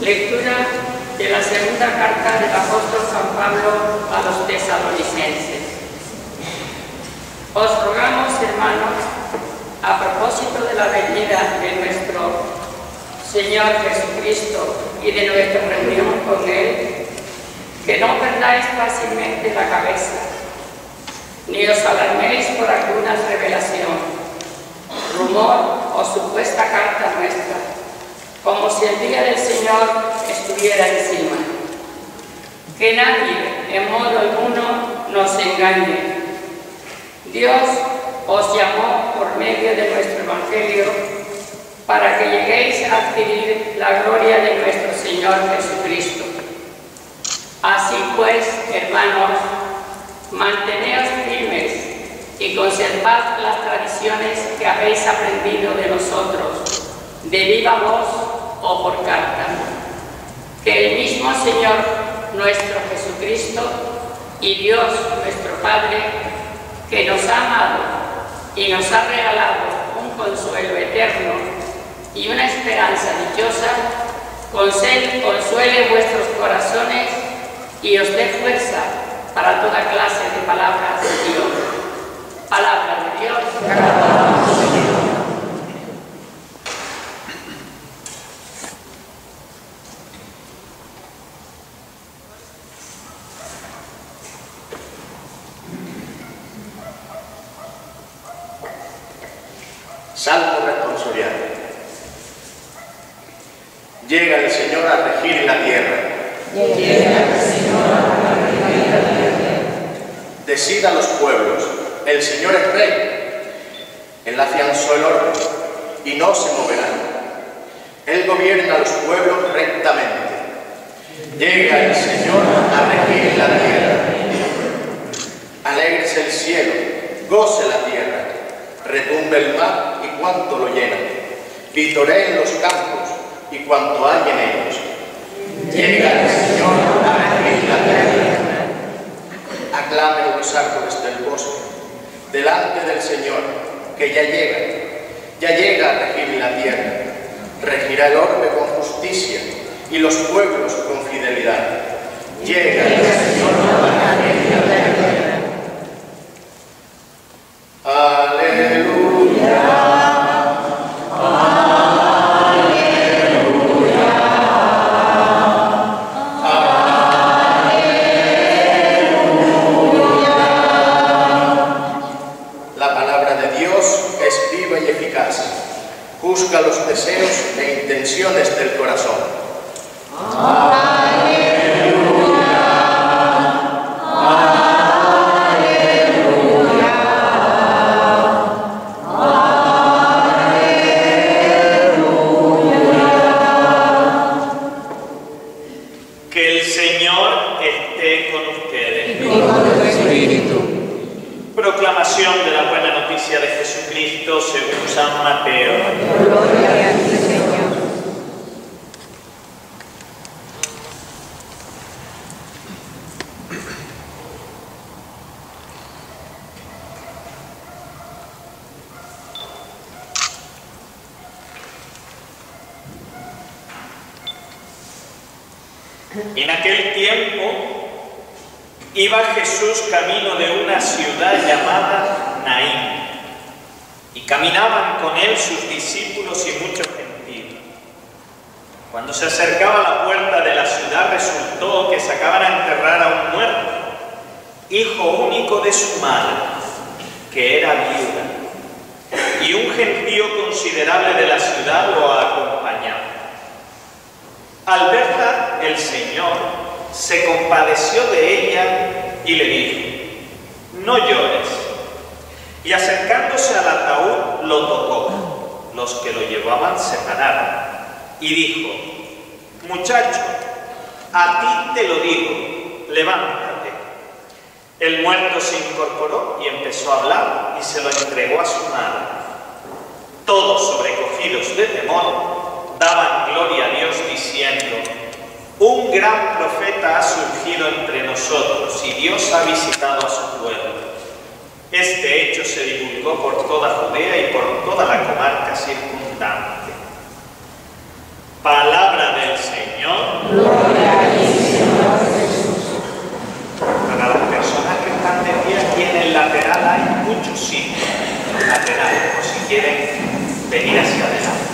Lectura de la segunda carta del apóstol San Pablo a los tesalonicenses. Os rogamos, hermanos, a propósito de la venida de nuestro Señor Jesucristo y de nuestra reunión con Él, que no perdáis fácilmente la cabeza, ni os alarméis por alguna revelación, rumor o supuesta carta nuestra como si el día del Señor estuviera encima. Que nadie, en modo alguno, nos engañe. Dios os llamó por medio de nuestro Evangelio para que lleguéis a adquirir la gloria de nuestro Señor Jesucristo. Así pues, hermanos, manteneos firmes y conservad las tradiciones que habéis aprendido de nosotros, de viva voz o por carta. Que el mismo Señor nuestro Jesucristo y Dios nuestro Padre, que nos ha amado y nos ha regalado un consuelo eterno y una esperanza dichosa, consuele vuestros corazones y os dé fuerza para toda clase de palabras de Dios. Palabra de Dios. Salmo responsorial. Llega el Señor a regir la tierra. Llega el Señor a regir la tierra. Decida los pueblos, el Señor es rey. Él afianzó el orden y no se moverá. Él gobierna a los pueblos rectamente. Llega el Señor a regir la tierra. Alegres el cielo, goce la tierra, retumbe el mar cuanto lo llena. Vitoreen los campos y cuanto hay en ellos. Llega el Señor a la tierra. Aclamen los árboles del bosque, delante del Señor, que ya llega, ya llega a regir la tierra. Regirá el orbe con justicia y los pueblos con fidelidad. Llega el Señor iba Jesús camino de una ciudad llamada Naín, y caminaban con él sus discípulos y muchos gentiles. Cuando se acercaba a la puerta de la ciudad resultó que sacaban a enterrar a un muerto, hijo único de su madre, que era viuda, y un gentío considerable de la ciudad lo acompañaba. Al verla, el Señor se compadeció de ella y le dijo, no llores. Y acercándose al ataúd, lo tocó. Los que lo llevaban se pararon. Y dijo, muchacho, a ti te lo digo, levántate. El muerto se incorporó y empezó a hablar y se lo entregó a su madre. Todos sobrecogidos de temor, daban gloria a Dios diciendo, un gran profeta ha surgido entre nosotros y Dios ha visitado a su pueblo. Este hecho se divulgó por toda Judea y por toda la comarca circundante. Palabra del Señor. Para las personas que están de pie aquí en el lateral hay muchos sitios laterales, por si quieren venir hacia adelante.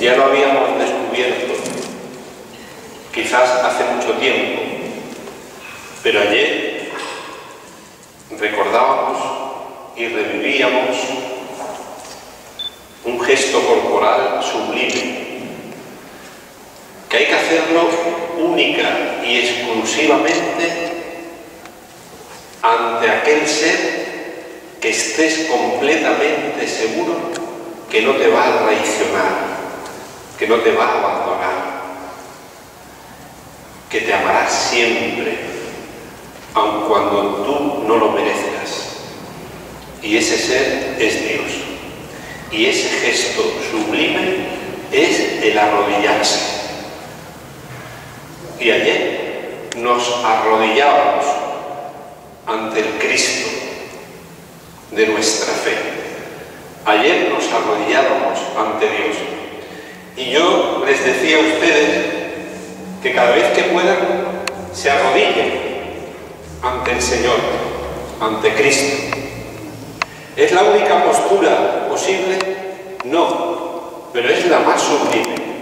ya lo habíamos descubierto, quizás hace mucho tiempo, pero ayer recordábamos y revivíamos un gesto corporal sublime, que hay que hacerlo única y ante aquel ser que estés completamente seguro que no te va a traicionar, que no te va a abandonar, que te amará siempre, aun cuando tú no lo merezcas. Y ese ser es Dios. Y ese gesto sublime es el arrodillarse. Y ayer nos arrodillábamos ante el Cristo de nuestra fe. Ayer nos arrodillábamos ante Dios. Y yo les decía a ustedes que cada vez que puedan se arrodillen ante el Señor, ante Cristo. ¿Es la única postura posible? No, pero es la más sublime.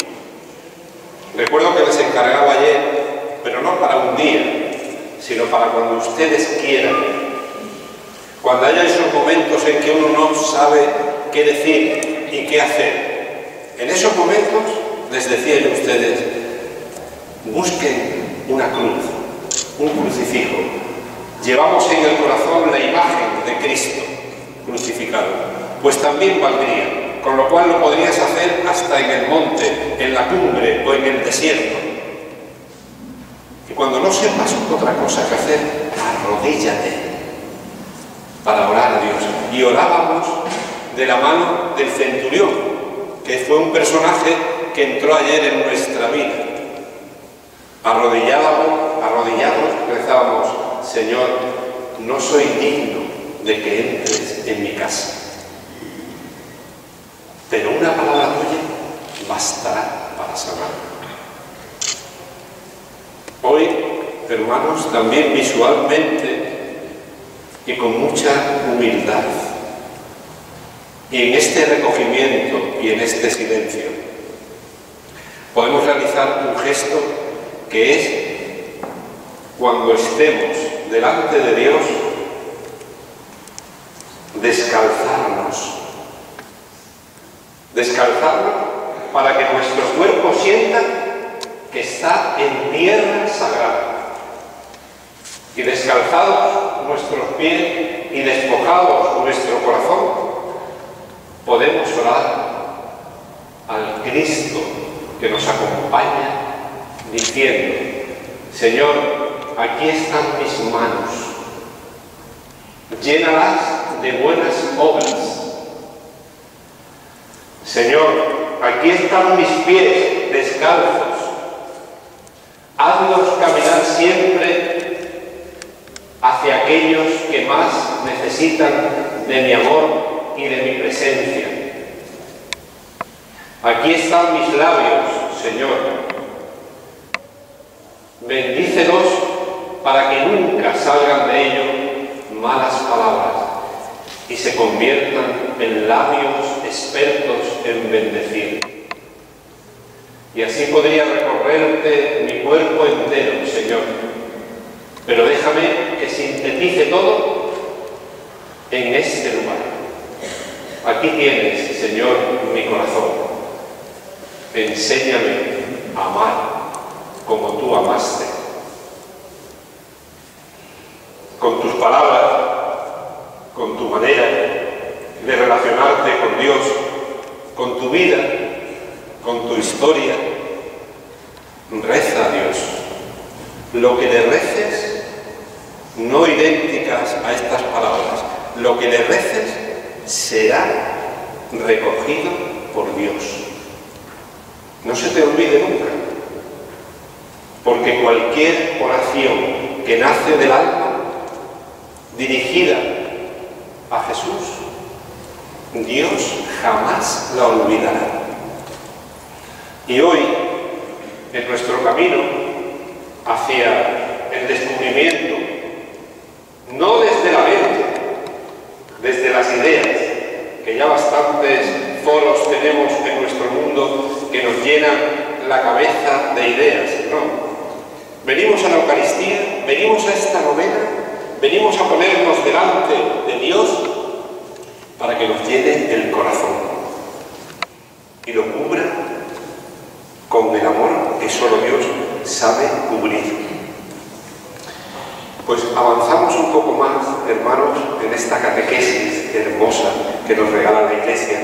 Recuerdo que les encargaba ayer, pero no para un día, sino para cuando ustedes quieran. Cuando haya esos momentos en que uno no sabe qué decir y qué hacer. En esos momentos les decía yo a ustedes, busquen una cruz, un crucifijo. Llevamos en el corazón la imagen de Cristo crucificado, pues también valdría, con lo cual lo podrías hacer hasta en el monte, en la cumbre o en el desierto. Cuando no sepas otra cosa que hacer, arrodíllate para orar a Dios. Y orábamos de la mano del centurión, que fue un personaje que entró ayer en nuestra vida. Arrodillábamos, arrodillados, rezábamos, Señor, no soy digno de que entres en mi casa. Pero una palabra tuya bastará para sanar. Hoy, hermanos, también visualmente y con mucha humildad, y en este recogimiento y en este silencio, podemos realizar un gesto que es cuando estemos delante de Dios, descalzarnos. Descalzarnos para que nuestro cuerpo sienta que está en tierra sagrada. Y descalzados nuestros pies y despojados nuestro corazón, podemos orar al Cristo que nos acompaña diciendo, Señor, aquí están mis manos, llénalas de buenas obras. Señor, aquí están mis pies descalzos, hazlos caminar siempre hacia aquellos que más necesitan de mi amor y de mi presencia. Aquí están mis labios, Señor, Bendícelos para que nunca salgan de ellos malas palabras y se conviertan en labios expertos en bendecir. Y así podría recorrerte mi cuerpo entero, Señor. Pero déjame que sintetice todo en este lugar. Aquí tienes, Señor, mi corazón. Enséñame a amar como tú amaste. Con tus palabras, con tu manera de relacionarte con Dios, con tu vida, con tu historia, reza a Dios. Lo que le reces, no idénticas a estas palabras, lo que le reces será recogido por Dios. No se te olvide nunca, porque cualquier oración que nace del alma, dirigida a Jesús, Dios jamás la olvidará. Y hoy, en nuestro camino hacia el descubrimiento, no desde la mente, desde las ideas, que ya bastantes foros tenemos en nuestro mundo que nos llenan la cabeza de ideas, no. Venimos a la Eucaristía, venimos a esta novena, venimos a ponernos delante de Dios para que nos llene el corazón y lo cubra con el amor que solo Dios sabe cubrir. Pues avanzamos un poco más, hermanos, en esta catequesis hermosa que nos regala la Iglesia.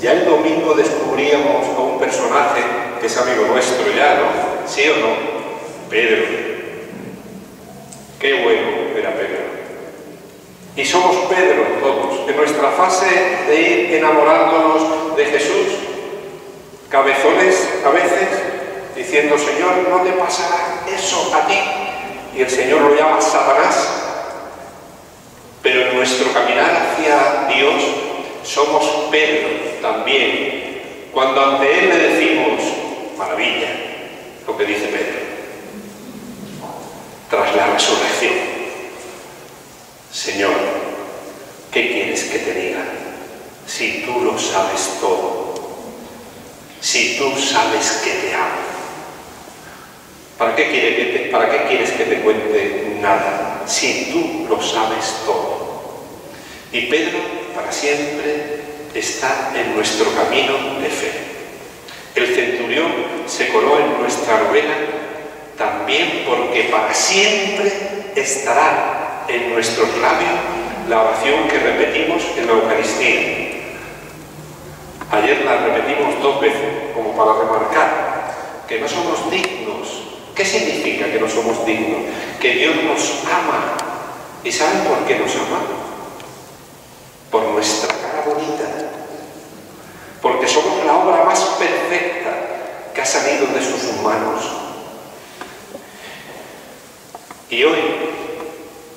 Ya el domingo descubríamos a un personaje que es amigo nuestro ya, ¿no? ¿Sí o no? Pedro. Qué bueno era Pedro. Y somos Pedro todos, en nuestra fase de de Jesús. Cabezones a veces diciendo, Señor, no te pasará eso a ti. Y el Señor lo llama Satanás. Pero en nuestro caminar hacia Dios somos Pedro también. Cuando ante Él le decimos, maravilla, lo que dice Pedro, tras la resurrección, Señor, ¿qué quieres que te diga? Si tú lo sabes todo, si tú sabes que te amo. ¿Para qué, quiere que te, ¿Para qué quieres que te cuente nada? Si tú lo sabes todo. Y Pedro, para siempre, está en nuestro camino de fe. El centurión se coló en nuestra novena también porque para siempre estará en nuestros labios la oración que repetimos en la Eucaristía. Ayer la repetimos dos veces, como para remarcar que no somos dignos. ¿Qué significa que no somos dignos? Que Dios nos ama. ¿Y saben por qué nos ama? Por nuestra cara bonita. Porque somos la obra más perfecta que ha salido de sus manos. Y hoy,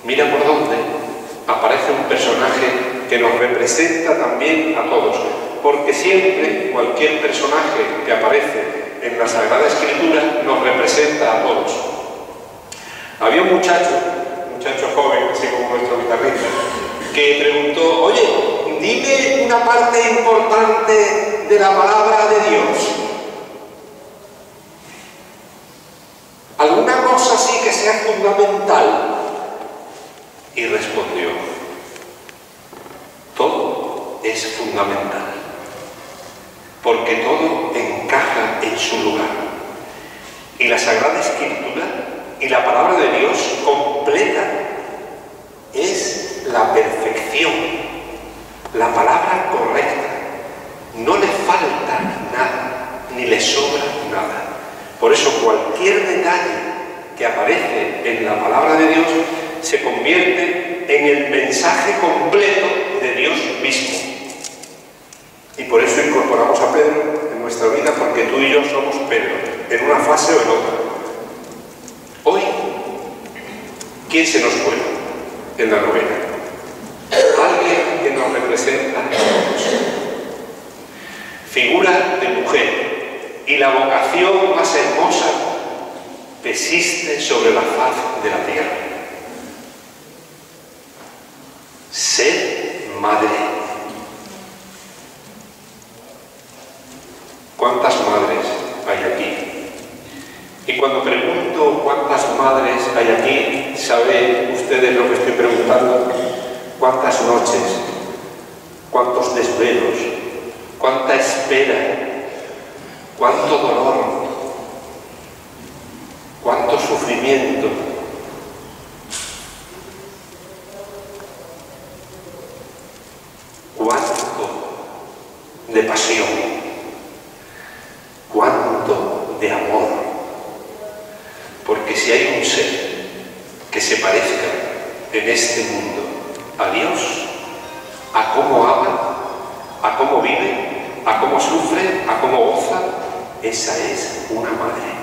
mira por dónde, aparece un personaje que nos representa también a todos. Porque siempre cualquier personaje que aparece en la Sagrada Escritura nos representa a todos. Había un muchacho, un muchacho joven, así como nuestro guitarrista, que preguntó, oye, dime una parte importante de la palabra de Dios. ¿Alguna cosa así que sea fundamental? Y respondió, todo es fundamental, porque todo encaja en su lugar. Y la Sagrada Escritura y la palabra de Dios completa es la perfección, la palabra correcta. No le falta nada, ni le sobra nada. Por eso cualquier detalle que aparece en la palabra de Dios se convierte en el mensaje completo de Dios mismo. Y por eso incorporamos a Pedro en nuestra vida, porque tú y yo somos Pedro, en una fase o en otra. Hoy, ¿quién se nos cuela en la novena? Alguien que nos representa a todos. Figura de mujer y la vocación más hermosa persiste sobre la faz de la tierra. Ser madre. ¿Cuántas madres hay aquí? Y cuando pregunto cuántas madres hay aquí, ¿saben ustedes lo que estoy preguntando? ¿Cuántas noches? ¿Cuántos ¿Cuánta espera? ¿Cuánto dolor? ¿Cuánto sufrimiento? ¿Cuánto de pasión? ¿Cuánto de amor? Porque si hay un ser que se parezca en este mundo a Dios, a cómo goza, esa es una madre.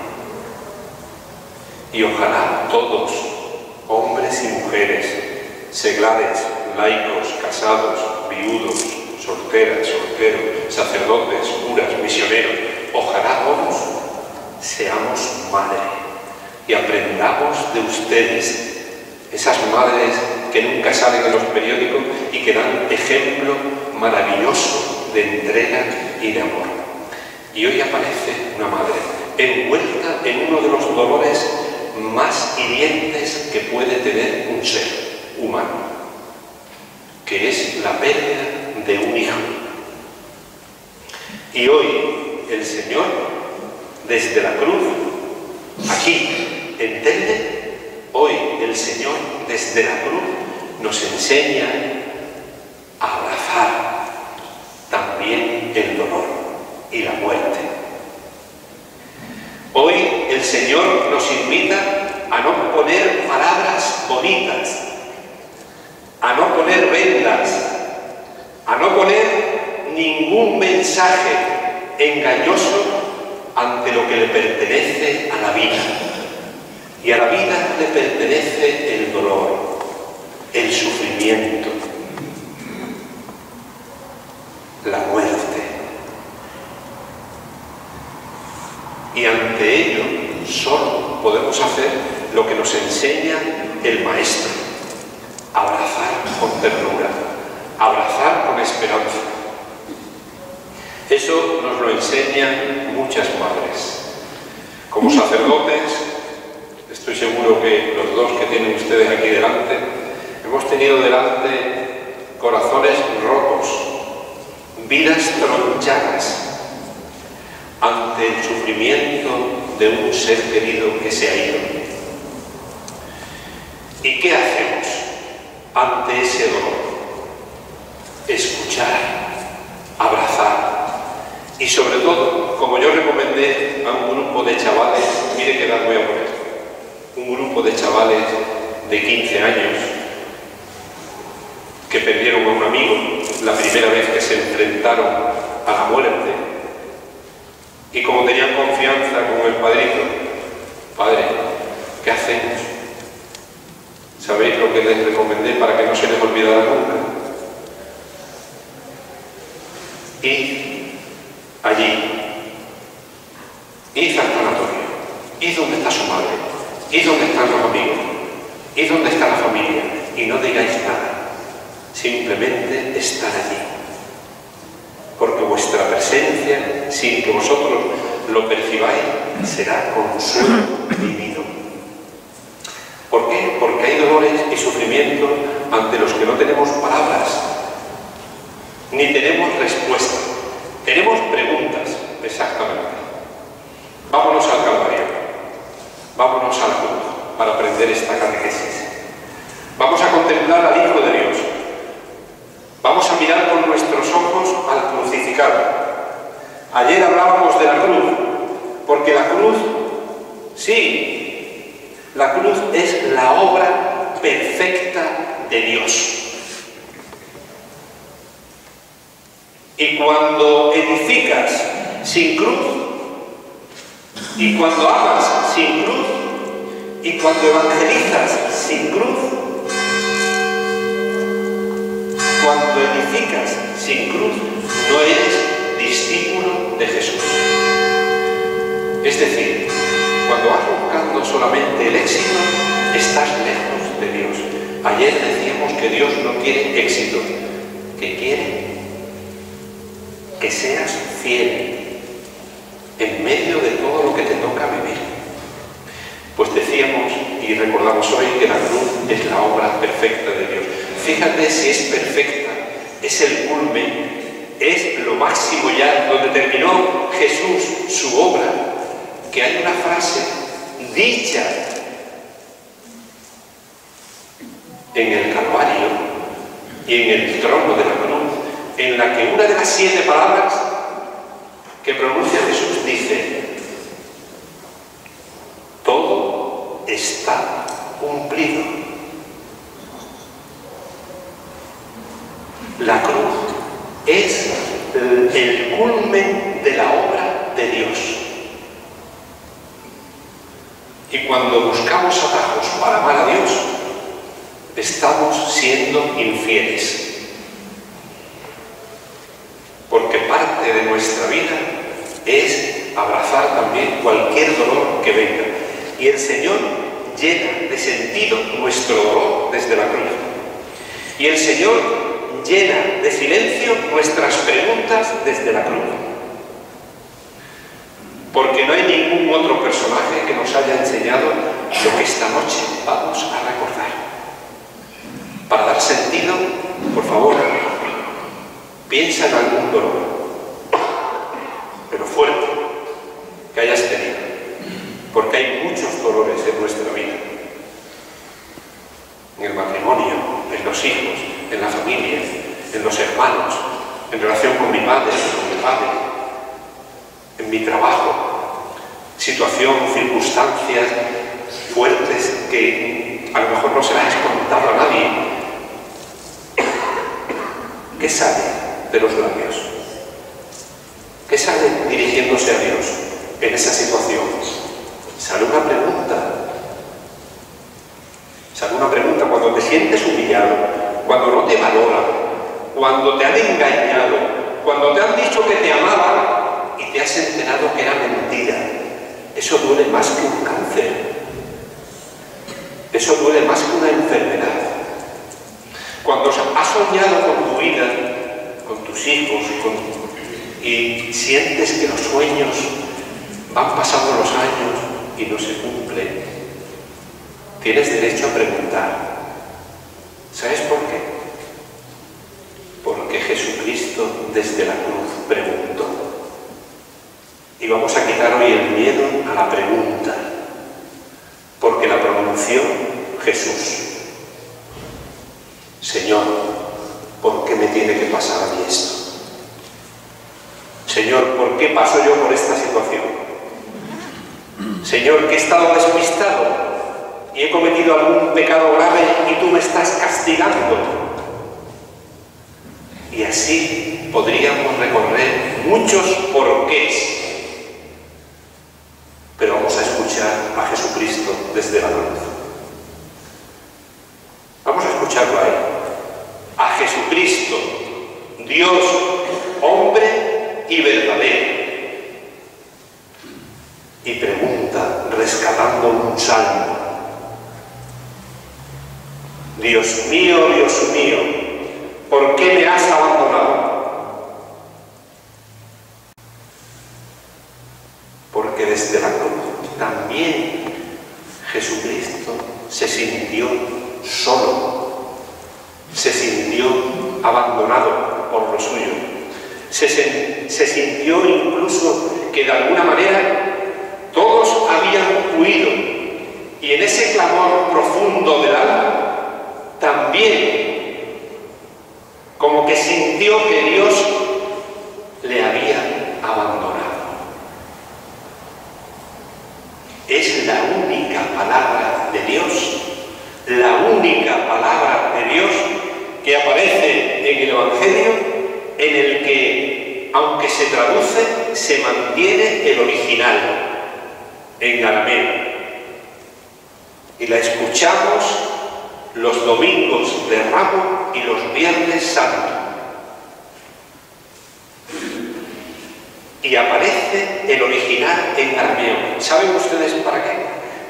Y ojalá todos, hombres y mujeres, seglares, laicos, casados, viudos, solteras, solteros, sacerdotes, curas, misioneros, ojalá todos seamos madre y aprendamos de ustedes, esas madres que nunca salen en los periódicos y que dan ejemplo maravilloso de entrega y de amor. Aparece una madre envuelta en uno de los dolores más hirientes que puede tener un ser humano, que es la pérdida de un hijo. Y hoy el Señor, desde la cruz, aquí, ¿entiende? Hoy el Señor, desde la cruz, nos enseña a abrazar también el dolor y la muerte. Hoy el Señor nos invita a no poner palabras bonitas, a no poner vendas, a no poner ningún mensaje engañoso ante lo que le pertenece a la vida. Y a la vida le pertenece el dolor, el sufrimiento, la muerte. Y ante solo podemos hacer lo que nos enseña el Maestro, abrazar con ternura, abrazar con esperanza. Eso nos lo enseñan muchas madres. Como sacerdotes, estoy seguro que los dos que tienen ustedes aquí delante Hemos tenido delante corazones rotos, vidas tronchadas ante el sufrimiento de un ser querido que se ha ido. ¿Y qué hacemos ante ese dolor? Escuchar, abrazar y sobre todo, como yo recomendé a un grupo de chavales, mire qué edad voy a poner, un grupo de chavales de 15 años que perdieron a un amigo la primera vez que se enfrentaron a la muerte. Y como tenían confianza con el padrino, Padre, ¿qué hacemos? ¿Sabéis lo que les recomendé para que no se les olvidara nunca? Id allí, id al sanatorio, id donde está su madre, id donde están los amigos, id donde está la familia, y no digáis nada simplemente estar allí. Porque vuestra presencia, sin que vosotros lo percibáis, será consuelo divino. ¿Por qué? Porque hay dolores y sufrimientos ante los que no tenemos palabras, ni tenemos respuesta. Tenemos preguntas, exactamente. Vámonos al Calvario, vámonos al cruz para aprender esta catequesis. Vamos a contemplar al Hijo de Dios, Vamos a mirar con nuestros ojos al crucificado. Ayer hablábamos de la cruz, porque la cruz, sí, la cruz es la obra perfecta de Dios. Y cuando edificas sin cruz, y cuando amas sin cruz, y cuando evangelizas sin cruz, cuando edificas sin cruz, no eres discípulo de Jesús. Es decir, cuando vas buscando solamente el éxito, estás lejos de Dios. Ayer decíamos que Dios no quiere éxito, que quiere que seas fiel en medio de todo lo que te toca vivir. Pues decíamos y recordamos hoy que la cruz es la obra perfecta de Dios. Fíjate si es perfecta, es el culmen, es lo máximo ya, donde terminó Jesús su obra, que hay una frase dicha en el Calvario y en el trono de la cruz, en la que una de las siete palabras que pronuncia Jesús dice, todo está cumplido. La cruz es el culmen de la obra de Dios. Y cuando buscamos atajos para amar a Dios, estamos siendo infieles. Porque parte de nuestra vida es abrazar también cualquier dolor que venga. Y el Señor llena de sentido nuestro dolor desde la cruz. Y el Señor llena de silencio nuestras preguntas desde la cruz. Porque no hay ningún otro personaje que nos haya enseñado lo que esta noche vamos a recordar. Para dar sentido, por favor, piensa en algún dolor, pero fuerte, que hayas tenido. Porque hay muchos dolores en nuestra vida. En el matrimonio, en los hijos, en la familia, en los hermanos, en relación con mi madre, con mi padre, en mi trabajo, situación, circunstancias fuertes que a lo mejor no se las has contado a nadie. ¿Qué sale de los labios? ¿Qué sale dirigiéndose a Dios en esa situación? Sale una pregunta. Sale una pregunta cuando te sientes humillado, cuando no te valoran, cuando te han engañado, cuando te han dicho que te amaban y te has enterado que era mentira. Eso duele más que un cáncer. Eso duele más que una enfermedad. Cuando has soñado con tu vida, con tus hijos, y sientes que los sueños van pasando los años y no se cumplen, tienes derecho a preguntar. ¿Sabes por qué? Porque Jesucristo desde la cruz preguntó. Y vamos a quitar hoy el miedo a la pregunta, porque la pronunció Jesús. Señor, ¿por qué me tiene que pasar a mí esto? Señor, ¿por qué paso yo por esta situación? Señor, que he estado despistado y he cometido algún pecado grave y tú me estás castigando. Y así podríamos recorrer muchos porqués. Pero vamos a escuchar a Jesucristo desde la cruz. Vamos a escucharlo ahí. A Jesucristo, Dios, hombre y verdadero. Y pregunta, rescatando un salmo. Dios mío, Dios mío, ¿por qué me has abandonado? Porque desde la cruz también Jesucristo se sintió solo, se sintió abandonado por lo suyo, se, se, sintió incluso que de alguna manera todos habían huido y en ese clamor profundo del alma también como que sintió que Dios le había abandonado. Es la única palabra de Dios, la única palabra de Dios que aparece en el Evangelio en el que, aunque se traduce, se mantiene el original en arameo. Y la escuchamos los domingos de Ramo y los santos. Y aparece el original en arameo. ¿Saben ustedes para qué?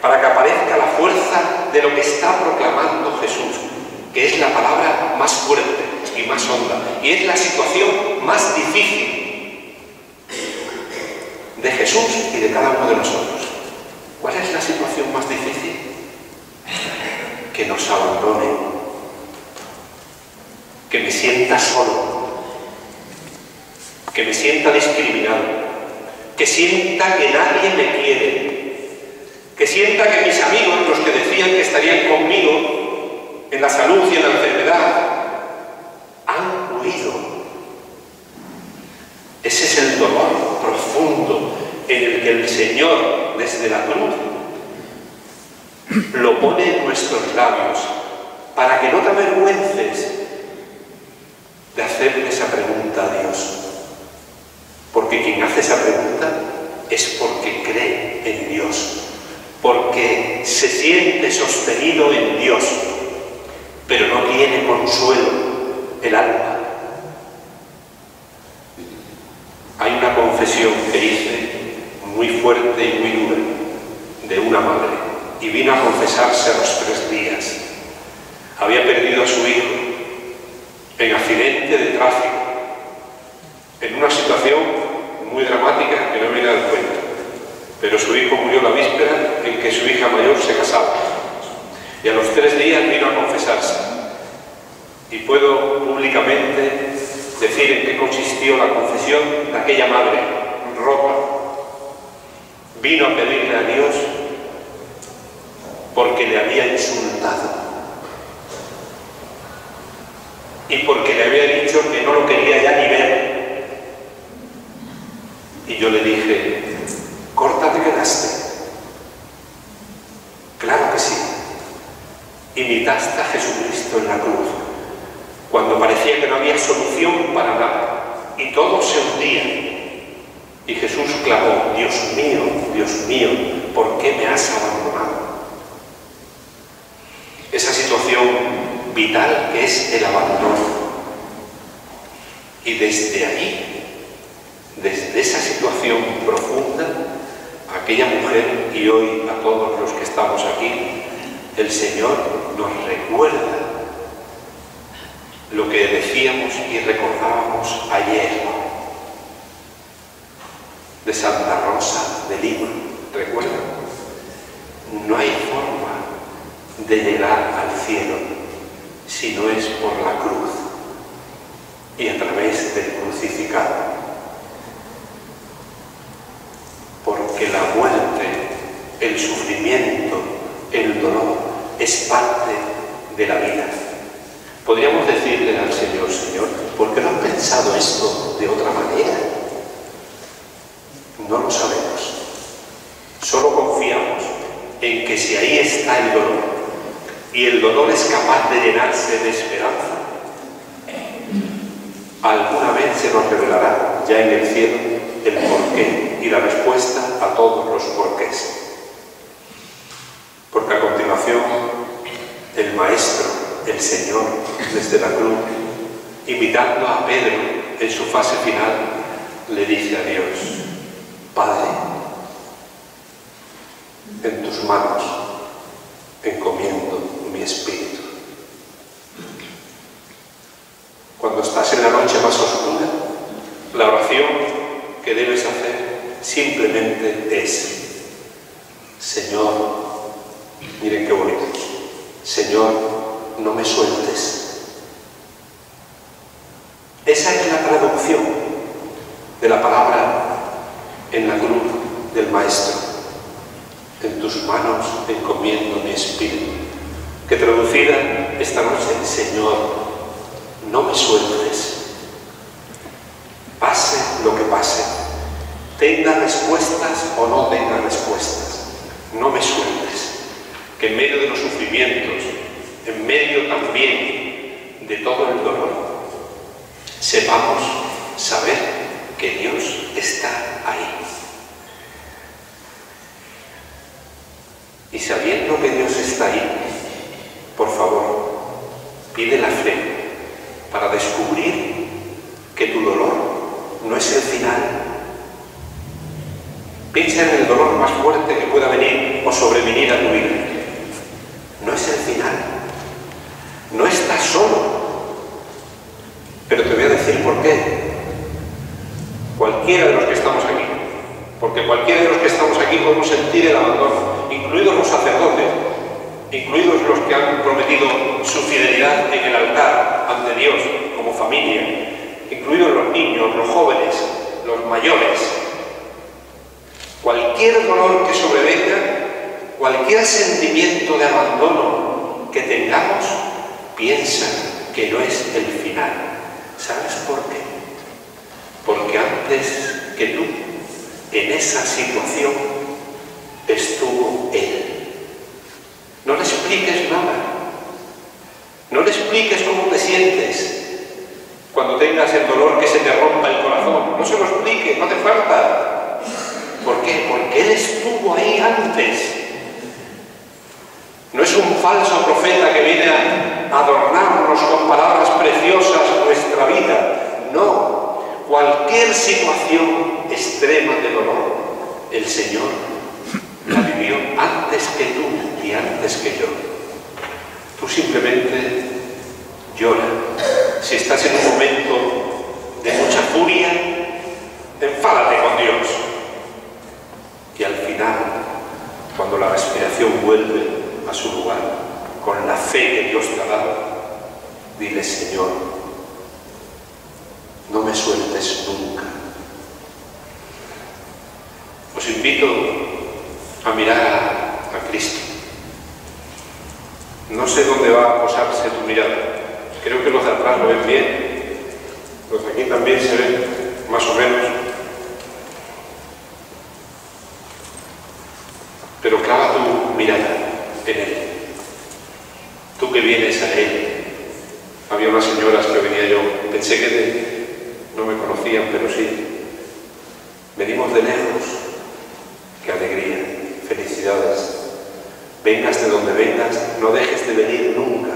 Para que aparezca la fuerza de lo que está proclamando Jesús, que es la palabra más fuerte y más honda. Y es la situación más difícil de Jesús y de cada uno de nosotros. ¿Cuál es la situación más difícil? Que nos abandone, que me sienta solo, que me sienta discriminado, que sienta que nadie me quiere, que sienta que mis amigos, los que decían que estarían conmigo en la salud y en la enfermedad, han huido. Ese es el dolor profundo en el que el Señor, desde la cruz, lo pone en nuestros labios para que no te avergüences de hacerle esa pregunta a Dios. Porque quien hace esa esa pregunta es porque cree en Dios, porque se siente sostenido en Dios, pero no tiene consuelo el alma. Hay una confesión que hice muy fuerte y muy dura de una madre y vino a confesarse a los tres días. Había perdido a su hijo en accidente de tráfico, en una situación muy dramática que no viene al cuento. Pero su hijo murió la víspera en que su hija mayor se casaba. Y a los tres días vino a confesarse. Y puedo públicamente decir en qué consistió la confesión de aquella madre rota. Vino a pedirle a Dios porque le había insultado y porque le había dicho que no lo quería ya ni ver. Y yo le dije, corta te quedaste. Claro que sí. Imitaste a Jesucristo en la cruz, cuando parecía que no había solución para nada y todo se hundía. Y Jesús clamó, Dios mío, Dios mío, ¿por qué me has abandonado? Esa situación vital que es el abandono. Y desde ahí, desde esa situación profunda, aquella mujer y hoy a todos los que estamos aquí, el Señor nos recuerda lo que decíamos y recordábamos ayer de Santa Rosa de Lima. ¿Recuerdan? No hay forma de llegar al cielo si no es por la cruz y a través del crucificado. Porque la muerte, el sufrimiento, el dolor es parte de la vida. Podríamos decirle al Señor, Señor, ¿por qué no has pensado esto de otra manera? No lo sabemos. Solo confiamos en que si ahí está el dolor y el dolor es capaz de llenarse de esperanza, alguna vez se nos revelará ya en el cielo el porqué y la respuesta a todos los porqués. Porque a continuación el Maestro, el Señor, desde la cruz, invitando a Pedro en su fase final, le dice a Dios, Padre, en tus manos espíritu. Cuando estás en la noche más oscura, la oración que debes hacer simplemente es, Señor, miren qué bonito, Señor, no me sueltes. Esa es la traducción de la palabra en la cruz del Maestro. En tus manos encomiendo mi espíritu. Que traducida esta noche, Señor, no me sueltes. Pase lo que pase. Tenga respuestas o no tenga respuestas. No me sueltes. Que en medio de los sufrimientos, en medio también de todo el dolor, sepamos saber que Dios está ahí. Y sabiendo que Dios está ahí, por favor, pide la fe para descubrir que tu dolor no es el final. Piensa en el dolor más fuerte que pueda venir o sobrevenir a tu vida. No es el final. No estás solo. Pero te voy a decir por qué. Cualquiera de los que estamos aquí, porque cualquiera de los que estamos aquí podemos sentir el abandono, incluidos los sacerdotes, incluidos los que han prometido su fidelidad en el altar ante Dios como familia, incluidos los niños, los jóvenes, los mayores. Cualquier dolor que sobrevenga, cualquier sentimiento de abandono que tengamos, piensa que no es el final. ¿Sabes por qué? Porque antes que tú, en esa situación, estuvo Él. No le expliques nada. No le expliques cómo te sientes cuando tengas el dolor que se te rompa el corazón. no, se lo explique, no hace falta. ¿Por qué? Porque Él estuvo ahí antes. No es un falso profeta que viene a adornarnos con palabras preciosas nuestra vida. No, cualquier situación extrema de dolor, el Señor la vivió antes que tú y antes que yo. Tú simplemente llora. Si estás en un momento de mucha furia, enfádate con Dios. Y al final, cuando la respiración vuelve a su lugar, con la fe que Dios te ha dado, dile, Señor, no me sueltes nunca. Os invito a mirar a, a Cristo. No sé dónde va a posarse tu mirada. Creo que los de atrás lo ven bien. Los de aquí también se ven más o menos. Pero clava tu mirada en Él. Tú que vienes a Él. Había unas señoras que venía yo. Pensé que de- no me conocían, pero sí. Venimos de lejos. Qué alegría. Felicidades. Vengas de donde vengas, no dejes de venir nunca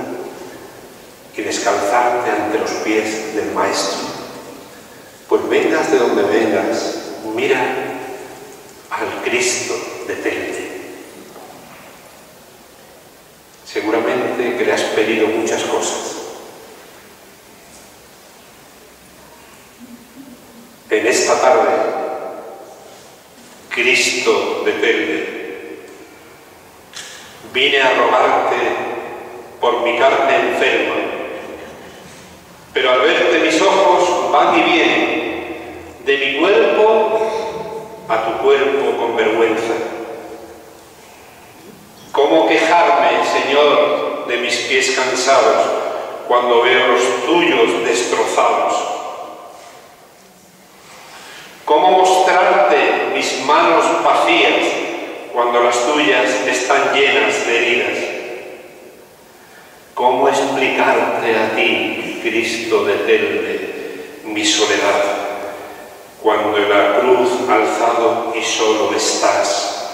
y descalzarte ante los pies del Maestro. Pues de donde vengas, mira al Cristo de Telde. Seguramente que le has pedido muchas cosas. En esta tarde, Cristo de Telde, vine a rogarte por mi carne enferma, pero al verte mis ojos van y vienen de mi cuerpo a tu cuerpo con vergüenza. ¿Cómo quejarme, Señor, de mis pies cansados cuando veo los tuyos destrozados? ¿Cómo mostrarte mis manos vacías cuando las tuyas están llenas de heridas? ¿Cómo explicarte a ti, Cristo de Telde, mi soledad, cuando en la cruz alzado y solo estás?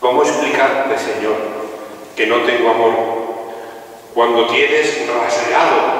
¿Cómo explicarte, Señor, que no tengo amor cuando tienes rasgado